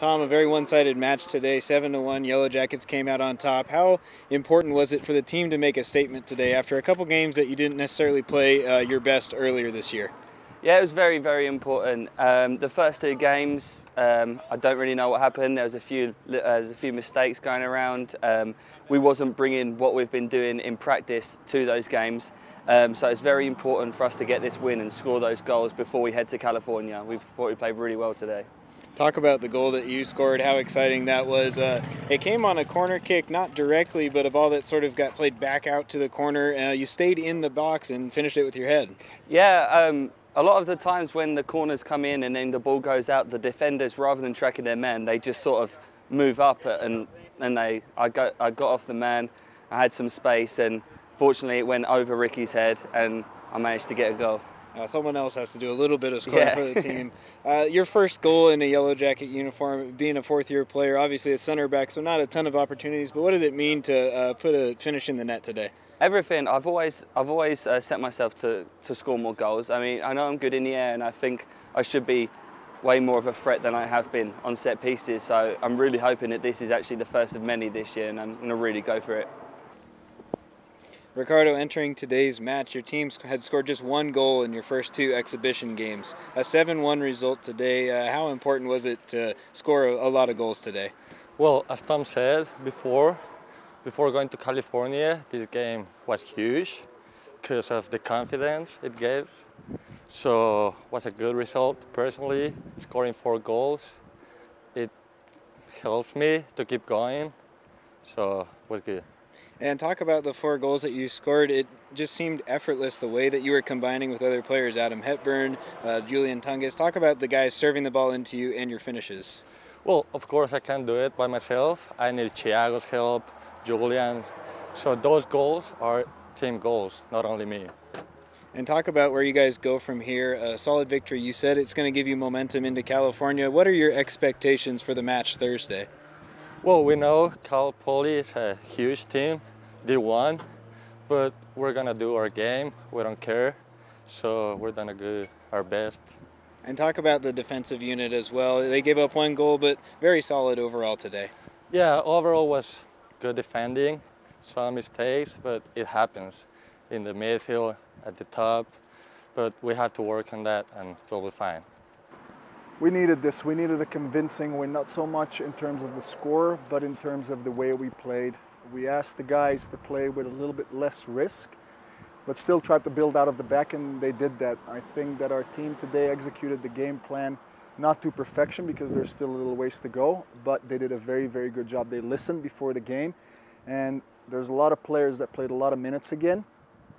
Tom, a very one-sided match today, seven to one. Yellow Jackets came out on top. How important was it for the team to make a statement today after a couple games that you didn't necessarily play uh, your best earlier this year? Yeah, it was very, very important. Um, the first two games, um, I don't really know what happened. There was a few, uh, there's a few mistakes going around. Um, we wasn't bringing what we've been doing in practice to those games. Um, so it's very important for us to get this win and score those goals before we head to California. We thought we played really well today. Talk about the goal that you scored, how exciting that was. Uh, it came on a corner kick, not directly, but a ball that sort of got played back out to the corner. Uh, you stayed in the box and finished it with your head. Yeah, um, a lot of the times when the corners come in and then the ball goes out, the defenders, rather than tracking their men, they just sort of move up and, and they, I, got, I got off the man, I had some space, and fortunately it went over Ricky's head and I managed to get a goal. Uh, someone else has to do a little bit of scoring yeah. for the team. Uh, your first goal in a Yellow Jacket uniform, being a fourth year player, obviously a center back, so not a ton of opportunities, but what does it mean to uh, put a finish in the net today? Everything. I've always, I've always uh, set myself to, to score more goals. I mean, I know I'm good in the air and I think I should be way more of a threat than I have been on set pieces. So I'm really hoping that this is actually the first of many this year and I'm going to really go for it. Ricardo, entering today's match, your team had scored just one goal in your first two exhibition games. A 7 1 result today. Uh, how important was it to score a, a, lot of goals today? Well, as Tom said before, before going to California, this game was huge because of the confidence it gave. So it was a good result personally, scoring four goals. It helps me to keep going, so was good. And talk about the four goals that you scored. It just seemed effortless the way that you were combining with other players, Adam Hepburn, uh, Julian Tungus. Talk about the guys serving the ball into you and your finishes. Well, of course I can't do it by myself. I need Thiago's help, Julian. So those goals are team goals, not only me. And talk about where you guys go from here. A solid victory. You said it's going to give you momentum into California. What are your expectations for the match Thursday? Well, we know Cal Poly is a huge team. They won, but we're gonna do our game. We don't care, so we're gonna do our best. And talk about the defensive unit as well. They gave up one goal, but very solid overall today. Yeah, overall was good defending. Some mistakes, but it happens in the midfield, at the top. But we have to work on that, and we'll be fine we needed this. We needed a convincing win, not so much in terms of the score, but in terms of the way we played. We asked the guys to play with a little bit less risk, but still tried to build out of the back, and they did that. I think that our team today executed the game plan not to perfection because there's still a little ways to go, but they did a very, very good job. They listened before the game, and there's a lot of players that played a lot of minutes again,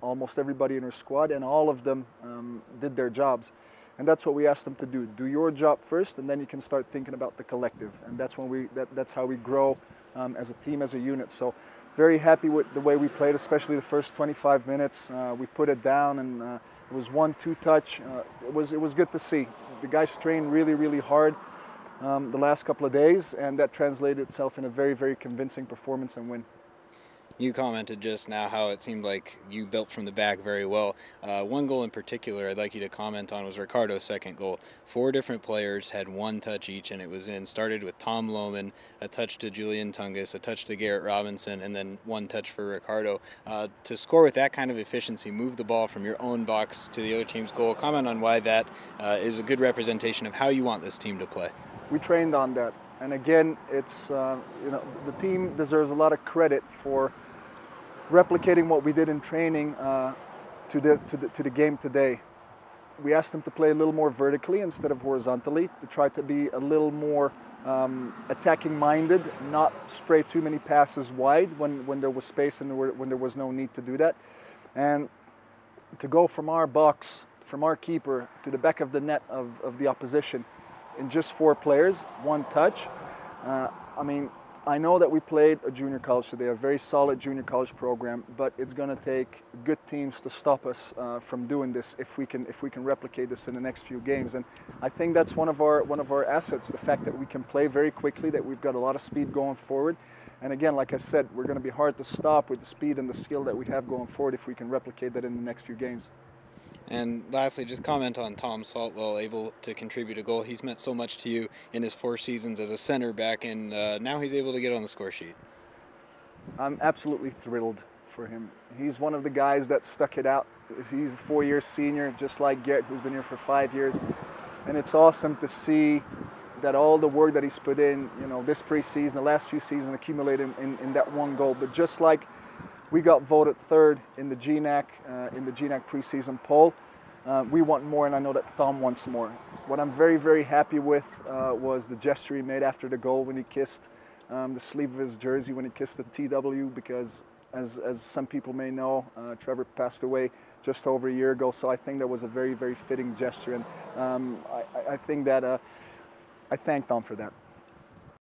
almost everybody in our squad, and all of them um, did their jobs. And that's what we asked them to do. Do your job first, and then you can start thinking about the collective. And that's when we that, that's how we grow um, as a team, as a unit. So very happy with the way we played, especially the first 25 minutes. Uh, we put it down, and uh, it was one-two touch. Uh, it was it was good to see. The guys trained really, really hard um, the last couple of days, and that translated itself in a very, very convincing performance and win. You commented just now how it seemed like you built from the back very well. Uh, one goal in particular I'd like you to comment on was Ricardo's second goal. Four different players had one touch each, and it was in. Started with Tom Lohman, a touch to Julian Tungus, a touch to Garrett Robinson, and then one touch for Ricardo. Uh, to score with that kind of efficiency, move the ball from your own box to the other team's goal. Comment on why that uh, is a good representation of how you want this team to play. We trained on that. And again, it's uh, you know the team deserves a lot of credit for replicating what we did in training uh, to, the, to, the, to the game today. We asked them to play a little more vertically instead of horizontally, to try to be a little more um, attacking minded, not spray too many passes wide when, when there was space and there were, when there was no need to do that. And to go from our box, from our keeper to the back of the net of, of the opposition in just four players, one touch. Uh, I mean, I know that we played a junior college today, a very solid junior college program, but it's going to take good teams to stop us uh, from doing this if we can if we can replicate this in the next few games. And I think that's one of our one of our assets, the fact that we can play very quickly, that we've got a lot of speed going forward. And again, like I said, we're going to be hard to stop with the speed and the skill that we have going forward if we can replicate that in the next few games. And lastly, just comment on Tom Saltwell able to contribute a goal. He's meant so much to you in his four seasons as a center back, and uh, now he's able to get on the score sheet. I'm absolutely thrilled for him. He's one of the guys that stuck it out. He's a four-year senior, just like Gert, who's been here for five years. And it's awesome to see that all the work that he's put in, you know, this preseason, the last few seasons, accumulated in, in that one goal. But just like we got voted third in the GNAC, uh, in the GNAC preseason poll, uh, we want more, and I know that Tom wants more. What I'm very, very happy with uh, was the gesture he made after the goal when he kissed um, the sleeve of his jersey, when he kissed the TW, because as, as some people may know, uh, Trevor passed away just over a year ago, so I think that was a very, very fitting gesture, and um, I, I, think that uh, I thank Tom for that.